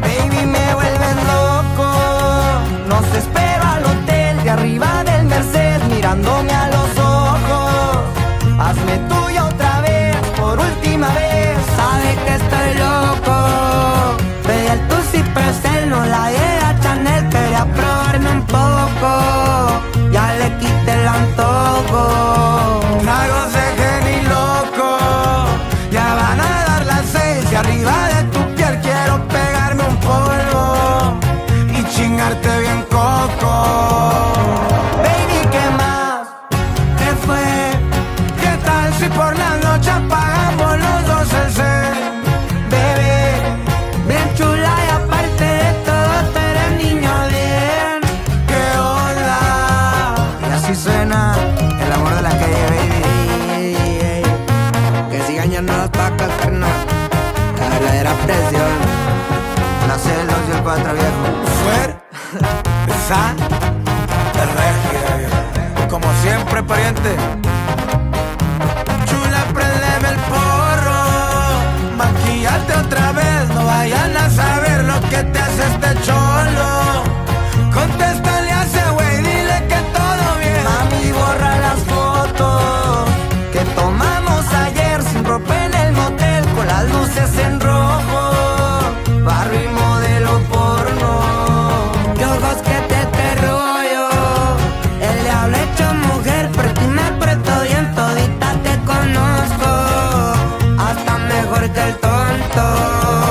Baby me vuelven loco. Nos espera al hotel de arriba del Merced mirándome. ya no las vacas carnas. Caladera presión, la celos y el cuatro viejo. Fuer, san, regio. Como siempre, pariente. porta el tonto.